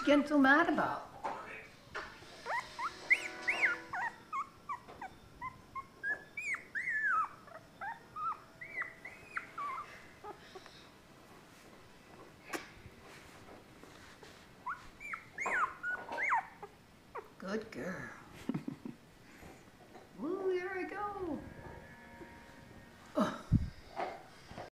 you getting so mad about? Good girl.